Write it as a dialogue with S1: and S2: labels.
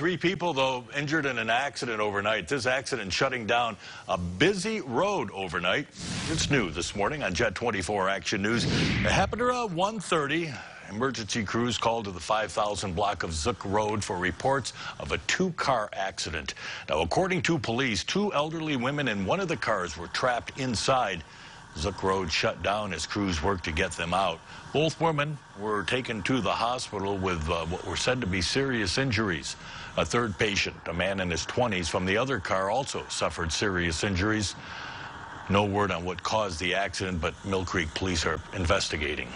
S1: Three people, though, injured in an accident overnight. This accident shutting down a busy road overnight. It's new this morning on Jet 24 Action News. It happened around 1.30. Emergency crews called to the 5000 block of Zuck Road for reports of a two-car accident. Now, according to police, two elderly women in one of the cars were trapped inside. Zuck Road shut down as crews worked to get them out. Both women were taken to the hospital with uh, what were said to be serious injuries. A third patient, a man in his 20s from the other car, also suffered serious injuries. No word on what caused the accident, but Millcreek police are investigating.